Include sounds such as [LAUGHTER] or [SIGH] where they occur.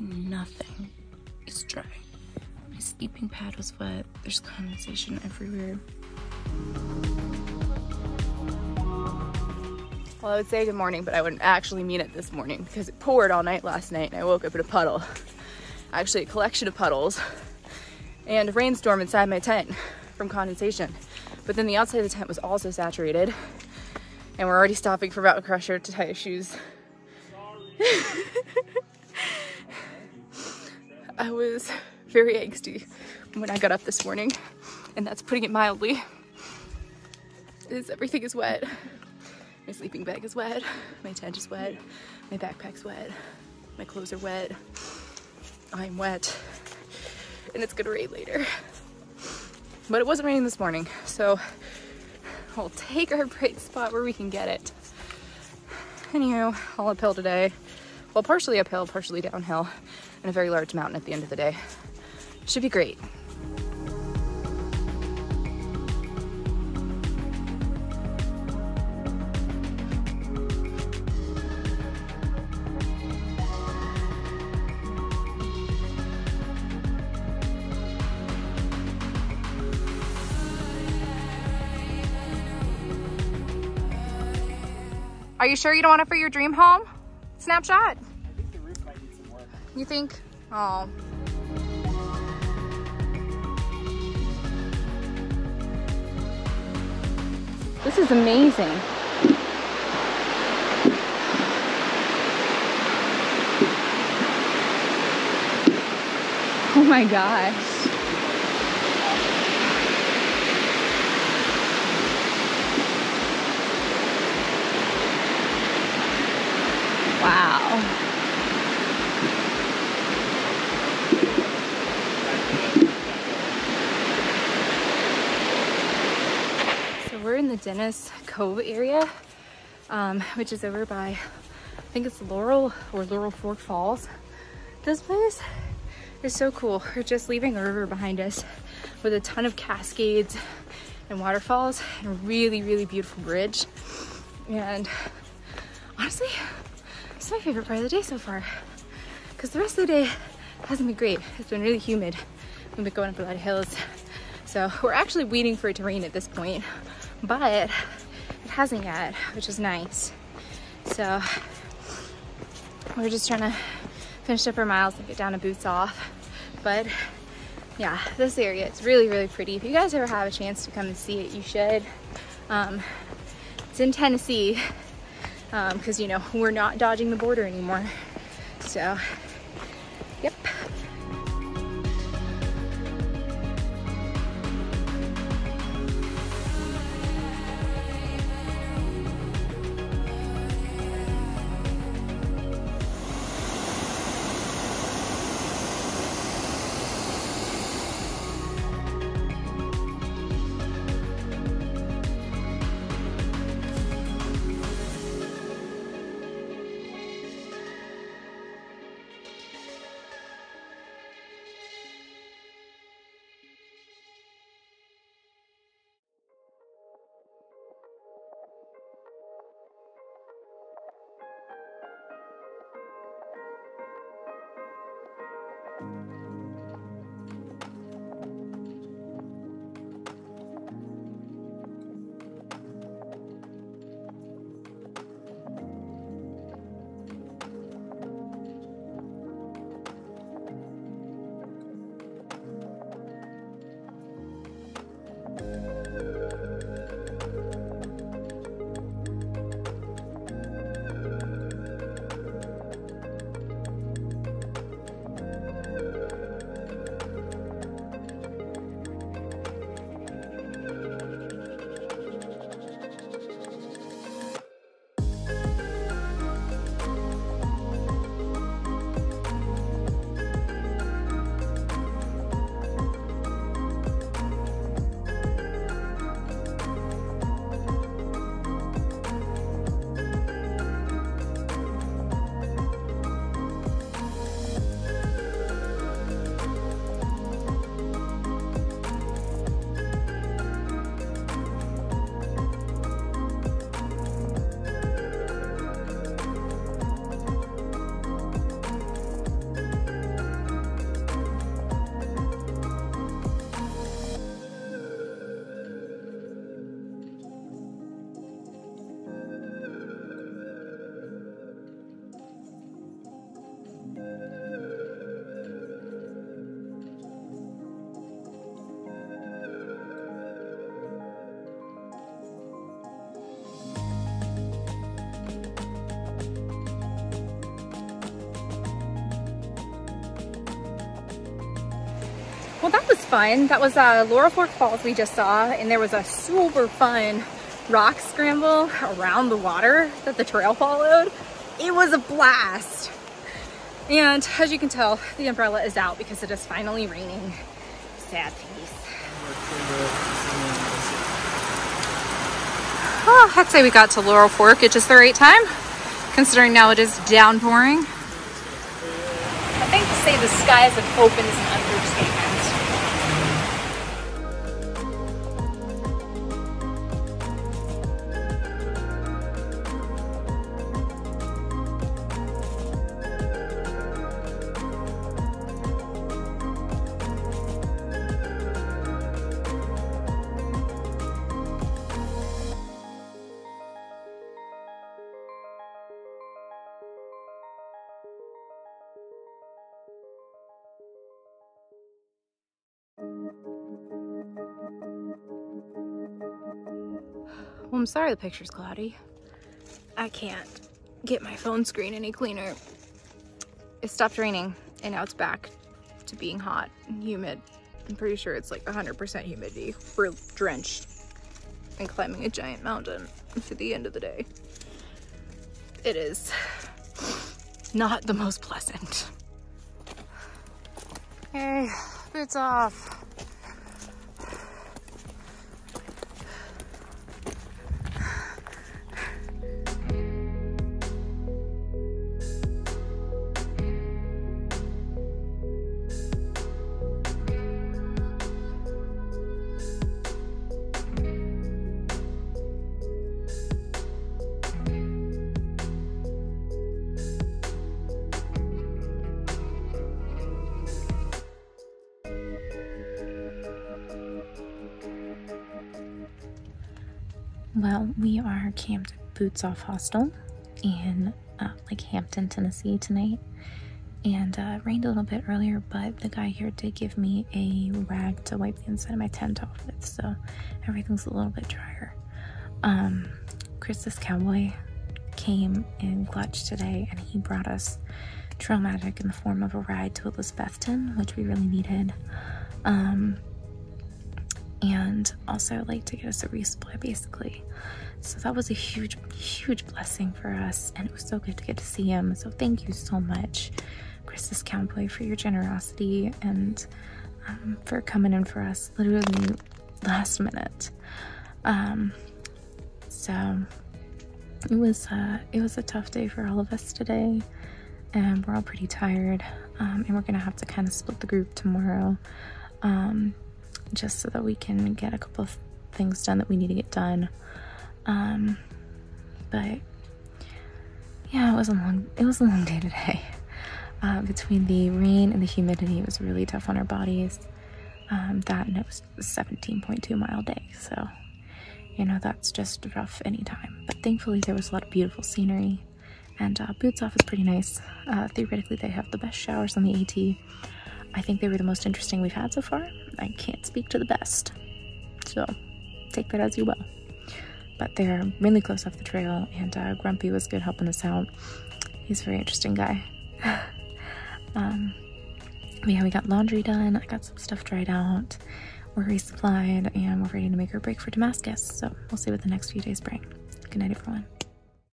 nothing is dry. My sleeping pad was wet. There's condensation everywhere. Well, I would say good morning, but I wouldn't actually mean it this morning because it poured all night last night and I woke up in a puddle. [LAUGHS] Actually, a collection of puddles and a rainstorm inside my tent from condensation. But then the outside of the tent was also saturated and we're already stopping for Mountain Crusher to tie his shoes. [LAUGHS] I was [LAUGHS] very angsty when I got up this morning, and that's putting it mildly. Is everything is wet. My sleeping bag is wet, my tent is wet, my backpack's wet, my clothes are wet, I'm wet, and it's gonna rain later. But it wasn't raining this morning, so we'll take our bright spot where we can get it. Anywho, all uphill today. Well, partially uphill, partially downhill, and a very large mountain at the end of the day. Should be great. Are you sure you don't want it for your dream home? Snapshot. You think? Oh. This is amazing. Oh my gosh. Wow. We're in the Dennis Cove area, um, which is over by, I think it's Laurel or Laurel Fork Falls. This place is so cool. We're just leaving a river behind us with a ton of cascades and waterfalls and a really, really beautiful bridge. And honestly, it's my favorite part of the day so far. Because the rest of the day hasn't been great. It's been really humid. We've been going up a lot of hills. So we're actually waiting for it to rain at this point, but it hasn't yet, which is nice. So we're just trying to finish up our miles and get down to boots off. But yeah, this area is really, really pretty. If you guys ever have a chance to come and see it, you should. Um, it's in Tennessee because, you know, we're not dodging the border anymore. So, Well, that was fun. That was uh, Laurel Fork Falls we just saw, and there was a super fun rock scramble around the water that the trail followed. It was a blast. And as you can tell, the umbrella is out because it is finally raining. Sad piece. Oh, I'd say we got to Laurel Fork at just the right time, considering now it is downpouring. I think to say the skies have opened is an understatement. Well, I'm sorry the picture's cloudy. I can't get my phone screen any cleaner. It stopped raining and now it's back to being hot and humid. I'm pretty sure it's like 100% humidity. We're drenched and climbing a giant mountain for the end of the day. It is not the most pleasant. [SIGHS] Hey, boots off. Well, we are camped at Boots Off Hostel in uh, like Hampton, Tennessee tonight. And uh, it rained a little bit earlier, but the guy here did give me a rag to wipe the inside of my tent off with, so everything's a little bit drier. Um, cowboy came in clutch today, and he brought us trail magic in the form of a ride to Elizabethton, which we really needed. Um, and also like to get us a resupply basically. So that was a huge, huge blessing for us, and it was so good to get to see him. So thank you so much, Cristus Cowboy, for your generosity and um, for coming in for us literally last minute. Um, so it was uh, it was a tough day for all of us today, and we're all pretty tired. Um, and we're gonna have to kind of split the group tomorrow. Um, just so that we can get a couple of things done that we need to get done. Um, but yeah, it was a long it was a long day today. [LAUGHS] Uh, between the rain and the humidity, it was really tough on our bodies. Um, that and it was a 17.2 mile day, so you know that's just rough anytime. But thankfully, there was a lot of beautiful scenery, and uh, Boots Off is pretty nice. Uh, theoretically, they have the best showers on the AT. I think they were the most interesting we've had so far. I can't speak to the best, so take that as you will. But they're really close off the trail, and uh, Grumpy was good helping us out. He's a very interesting guy. [LAUGHS] um, yeah, we got laundry done. I got some stuff dried out. We're resupplied, and we're ready to make our break for Damascus. So we'll see what the next few days bring. Good night, everyone.